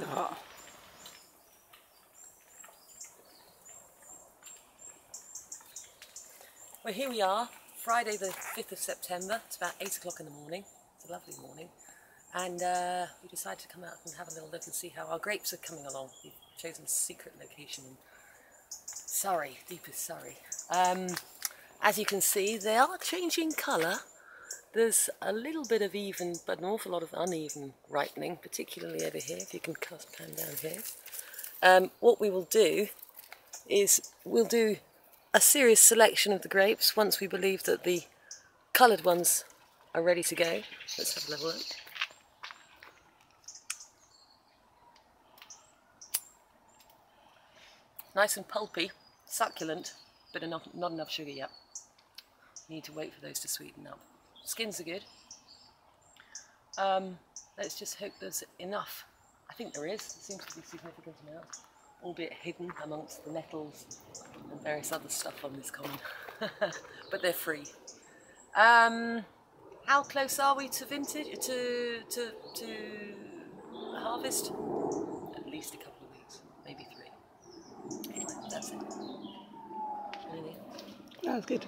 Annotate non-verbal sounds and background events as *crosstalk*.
start. Well, here we are, Friday the 5th of September. It's about 8 o'clock in the morning. It's a lovely morning. And uh, we decided to come out and have a little look and see how our grapes are coming along. We've chosen a secret location in Surrey, deepest Surrey. Um, as you can see, they are changing colour. There's a little bit of even, but an awful lot of uneven ripening, particularly over here, if you can cast pan down here. Um, what we will do is we'll do a serious selection of the grapes once we believe that the coloured ones are ready to go. Let's have a little look. Nice and pulpy, succulent, but enough, not enough sugar yet. Need to wait for those to sweeten up. Skins are good. Um, let's just hope there's enough. I think there is. There seems to be significant amount, albeit hidden amongst the nettles and various other stuff on this common. *laughs* but they're free. Um, how close are we to vintage? To to to harvest? At least a couple of weeks, maybe three. Anyway, that's it. Anything? That's good.